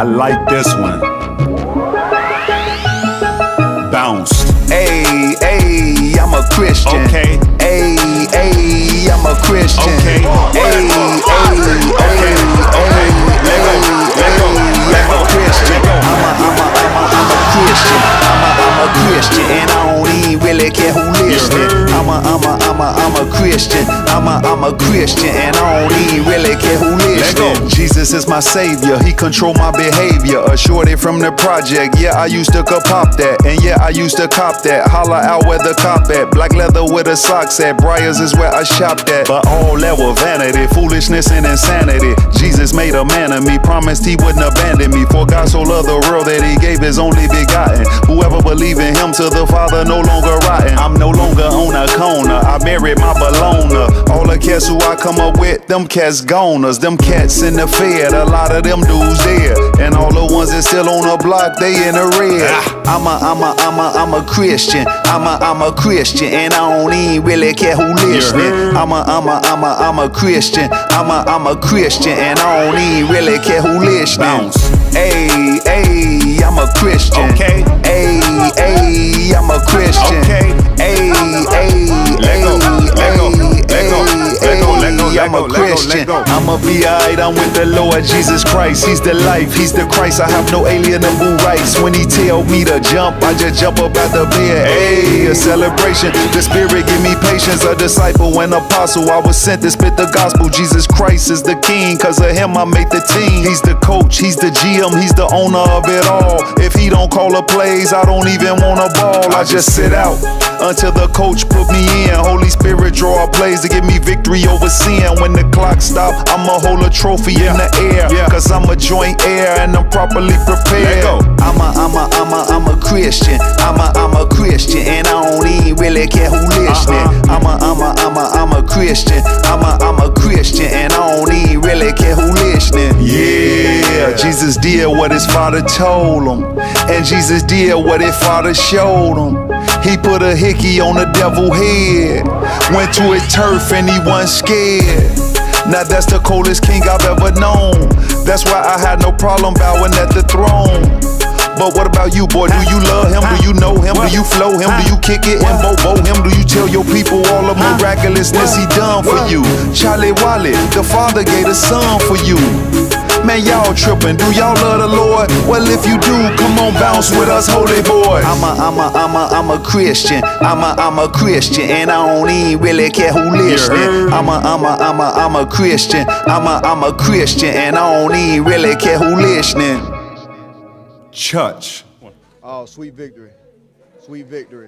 I like this one. Bounce. Hey, hey, I'm a Christian. Okay. Hey, hey, I'm a Christian. Okay. I'm a, I'm a, I'm a, I'm a Christian. I'm a, I'm a Christian, and I don't even really care who listening. Jesus is my savior. He control my behavior. A shorty from the project. Yeah, I used to pop that, and yeah, I used to cop that. Holla out where the cop at. Black leather with the socks at. Briars is where I shopped at. But all that was vanity, foolishness and insanity. Jesus made a man of me. Promised he wouldn't abandon me. For God so loved the world that he gave his only begotten. Whoever believe in him to the Father no longer rotten. I'm no longer on a corner. I married my Bologna. All the cats who I come up with, them cats goners. Them cats in the fed. A lot of them dudes there. And all the ones that still on the block, they in the red. Ah. I'm a, I'm a, I'm a, I'm a Christian. I'm a, I'm a Christian. And I don't even really care who listening. I'm a, I'm a, I'm a, I'm a Christian. I'm a, I'm a Christian. And I don't even really care who listening. Hey, hey, I'm a I'ma be alright. I'm with the Lord Jesus Christ. He's the life. He's the Christ. I have no alienable rights. When He tell me to jump, I just jump up out the bed. Hey, a celebration. The Spirit give me patience. A disciple and apostle. I was sent to spit the gospel. Jesus Christ is the King. Cause of Him, I make the team. He's the coach. He's the GM. He's the owner of it all. If He don't call the plays, I don't even want a ball. I just sit out until the coach put me in. Holy Spirit plays to give me victory over sin. When the clock stop, I'ma hold a trophy in the air. Yeah. Cause I'm a joint heir and I'm properly prepared. I'm a, I'm a, I'm a, I'm a Christian. I'm a, I'm a Christian. And I don't even really care who listening. Uh-huh. I'm a, I'm a, I'm a, I'm a Christian. I'm a, I'm a Christian. And I don't even really care who listening. Yeah, Jesus did what his father told him. And Jesus did what his father showed him. He put a hickey on the devil head. Went to his turf and he wasn't scared. Now that's the coldest king I've ever known. That's why I had no problem bowing at the throne. But what about you, boy? Do you love him? Do you know him? Do you flow him? Do you kick it and bobo him? Do you tell your people all the miraculousness he done for you? Charlie Wally, the father gave a son for you. Man, y'all tripping. Do y'all love the Lord? Well, if you do, come on, bounce with us, holy boy. I'm a, I'm a, I'm a, I'm a Christian. I'm a, I'm a Christian, and I don't even really care who listening. I'm a, I'm a, I'm a, I'm a Christian. I'm a, I'm a Christian, and I don't even really care who listening. Church. Oh, sweet victory. Sweet victory.